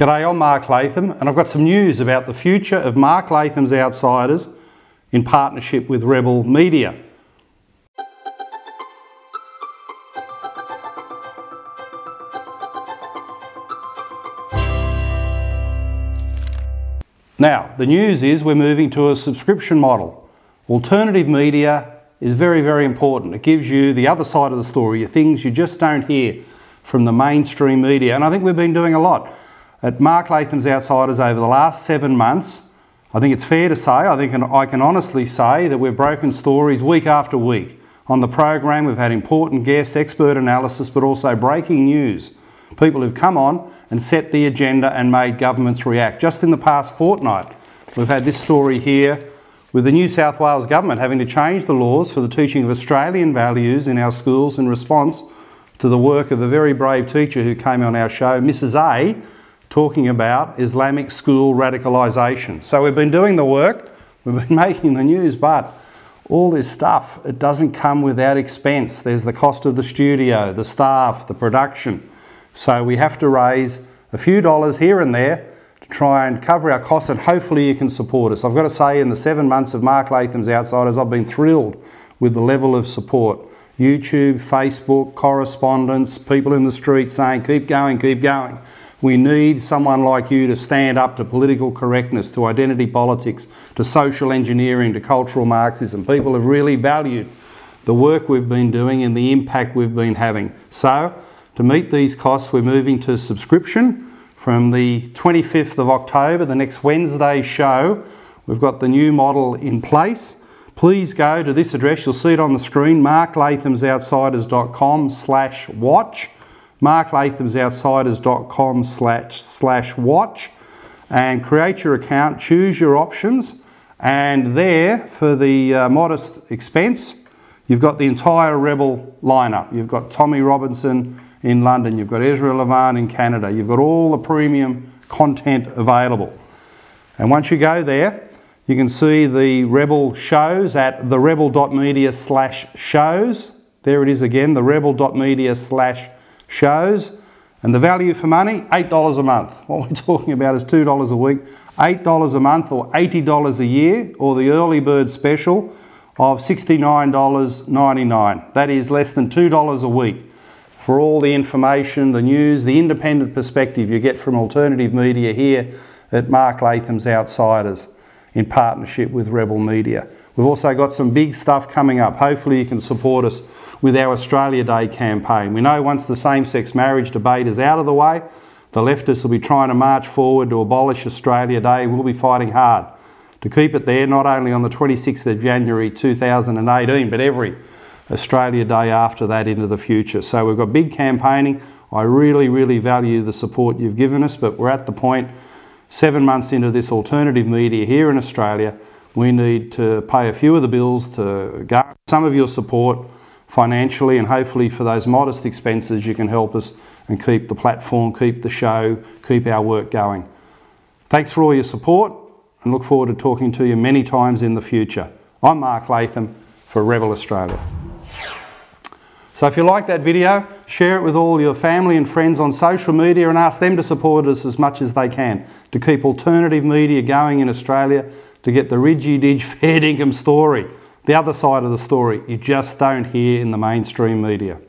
G'day, I'm Mark Latham and I've got some news about the future of Mark Latham's Outsiders in partnership with Rebel Media. Now, the news is we're moving to a subscription model. Alternative media is very, very important. It gives you the other side of the story, things you just don't hear from the mainstream media. And I think we've been doing a lot. At Mark Latham's Outsiders over the last seven months, I think it's fair to say, I think I can honestly say that we've broken stories week after week. On the program, we've had important guests, expert analysis, but also breaking news. People who've come on and set the agenda and made governments react. Just in the past fortnight, we've had this story here with the New South Wales Government having to change the laws for the teaching of Australian values in our schools in response to the work of the very brave teacher who came on our show, Mrs A, talking about Islamic school radicalisation. So we've been doing the work, we've been making the news, but all this stuff, it doesn't come without expense. There's the cost of the studio, the staff, the production. So we have to raise a few dollars here and there to try and cover our costs and hopefully you can support us. I've got to say in the seven months of Mark Latham's Outsiders, I've been thrilled with the level of support. YouTube, Facebook, correspondence, people in the street saying, keep going, keep going. We need someone like you to stand up to political correctness, to identity politics, to social engineering, to cultural Marxism. People have really valued the work we've been doing and the impact we've been having. So to meet these costs, we're moving to subscription from the 25th of October, the next Wednesday show. We've got the new model in place. Please go to this address, you'll see it on the screen, marklathamsoutsiders.com slash watch, marklathamsoutsiders.com slash slash watch, and create your account, choose your options, and there, for the uh, modest expense, you've got the entire Rebel lineup. You've got Tommy Robinson, in London, you've got Ezra Levant in Canada, you've got all the premium content available. And once you go there, you can see the Rebel shows at therebel.media slash shows. There it is again, therebel.media slash shows. And the value for money, $8 a month. What we're talking about is $2 a week, $8 a month or $80 a year, or the early bird special of $69.99. That is less than $2 a week for all the information, the news, the independent perspective you get from alternative media here at Mark Latham's Outsiders in partnership with Rebel Media. We've also got some big stuff coming up. Hopefully you can support us with our Australia Day campaign. We know once the same-sex marriage debate is out of the way, the leftists will be trying to march forward to abolish Australia Day. We'll be fighting hard to keep it there, not only on the 26th of January 2018, but every Australia Day after that into the future. So we've got big campaigning. I really, really value the support you've given us, but we're at the point, seven months into this alternative media here in Australia, we need to pay a few of the bills to garner some of your support financially and hopefully for those modest expenses you can help us and keep the platform, keep the show, keep our work going. Thanks for all your support and look forward to talking to you many times in the future. I'm Mark Latham for Rebel Australia. So if you like that video, share it with all your family and friends on social media and ask them to support us as much as they can to keep alternative media going in Australia to get the ridgy-dig fair income story, the other side of the story you just don't hear in the mainstream media.